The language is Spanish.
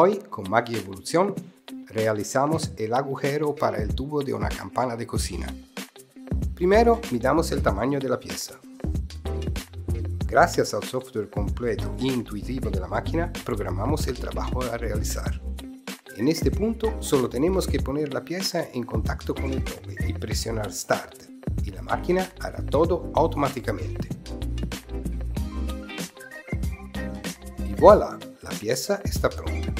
Hoy, con Magia Evolución, realizamos el agujero para el tubo de una campana de cocina. Primero, midamos el tamaño de la pieza. Gracias al software completo e intuitivo de la máquina, programamos el trabajo a realizar. En este punto, solo tenemos que poner la pieza en contacto con el tope y presionar Start, y la máquina hará todo automáticamente. Y voilà, la pieza está pronta.